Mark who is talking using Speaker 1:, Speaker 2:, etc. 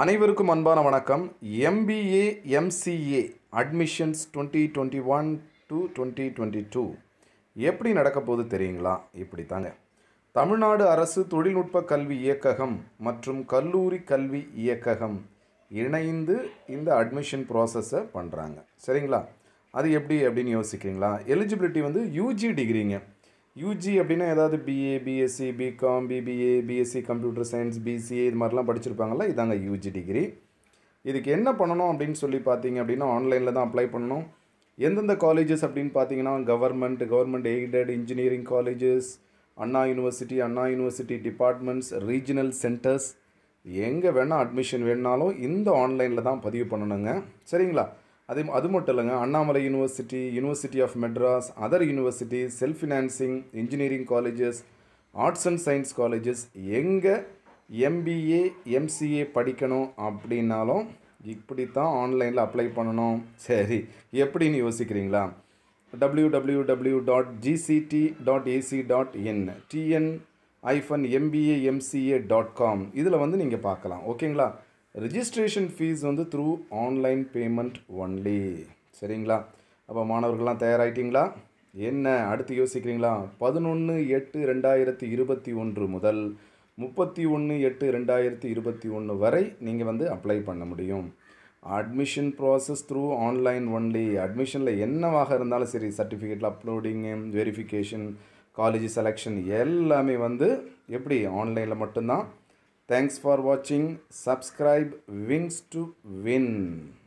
Speaker 1: அனைவருக்கும் அன்பான வணக்கம். MBA MCA admissions twenty twenty one to twenty twenty two எப்படி நடக்க போகுது தெரியுங்களா? இப்படி தாங்க. தமிழ்நாடு அரசு தொழில்நுட்ப கல்வி இயக்ககம் மற்றும் கல்லூரி கல்வி இயக்ககம் இணைந்து இந்த அட்மிஷன் ப்ராசஸை பண்ணுறாங்க சரிங்களா? அது எப்படி அப்படின்னு யோசிக்கிறீங்களா? எலிஜிபிலிட்டி வந்து யூஜி டிகிரிங்க யூஜி அப்படின்னா ஏதாவது BA BSc BCom BBA BSc computer science BCA இது மாதிரிலாம் படிச்சிருப்பாங்களா இதாங்க யூஜி டிகிரி இதுக்கு என்ன பண்ணணும் அப்படின்னு சொல்லி பார்த்தீங்க அப்படின்னா ஆன்லைனில் தான் அப்ளை பண்ணணும். எந்தெந்த காலேஜஸ் அப்படின்னு பார்த்தீங்கன்னா government government aided engineering colleges Anna university Anna university departments regional centres எங்கே வேணால் அட்மிஷன் வேணுனாலும் இந்த ஆன்லைனில் தான் பதிவு பண்ணணுங்க. சரிங்களா? அதே அது மட்டும் இல்லைங்க. Annamalai university university of Madras other university self financing engineering colleges arts and science colleges எங்கே எம்பிஏ எம்சிஏ படிக்கணும் அப்படின்னாலும் இப்படி தான் ஆன்லைனில் அப்ளை பண்ணணும். சரி எப்படின்னு யோசிக்கிறீங்களா? W W W dot GCT dot AC dot in TN hyphen MBA MCA dot com இதில் வந்து நீங்கள் பார்க்கலாம். ஓகேங்களா? ரிஜிஸ்ட்ரேஷன் ஃபீஸ் வந்து த்ரூ ஆன்லைன் பேமெண்ட் ஒன்லி சரிங்களா? அப்போ மாணவர்கள்லாம் தயாராகிட்டீங்களா என்ன அடுத்து யோசிக்கிறீங்களா? பதினொன்று எட்டு ரெண்டாயிரத்தி இருபத்தி ஒன்று முதல் முப்பத்தி ஒன்று எட்டு ரெண்டாயிரத்தி இருபத்தி ஒன்று வரை நீங்கள் வந்து அப்ளை பண்ண முடியும். Admission process through online only அட்மிஷனில் என்னவாக இருந்தாலும் சரி சர்டிஃபிகேட்டில் அப்லோடிங்கு வெரிஃபிகேஷன் காலேஜ் செலெக்ஷன் எல்லாமே வந்து எப்படி? ஆன்லைனில் மட்டும்தான் Thanks for watching. Subscribe Wins to Win.